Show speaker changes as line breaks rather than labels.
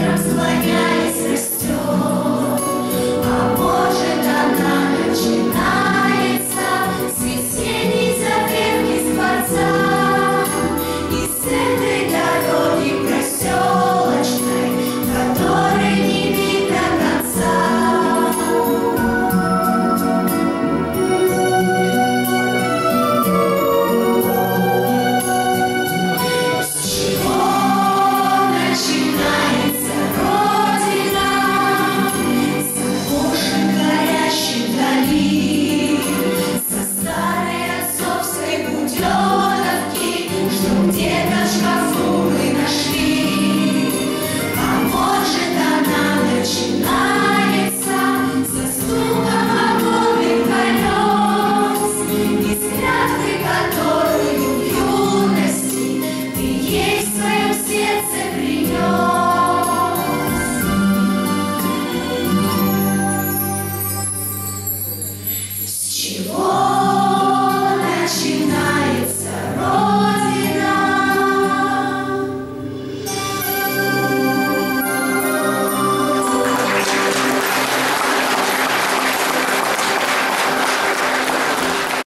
рассвоя. No.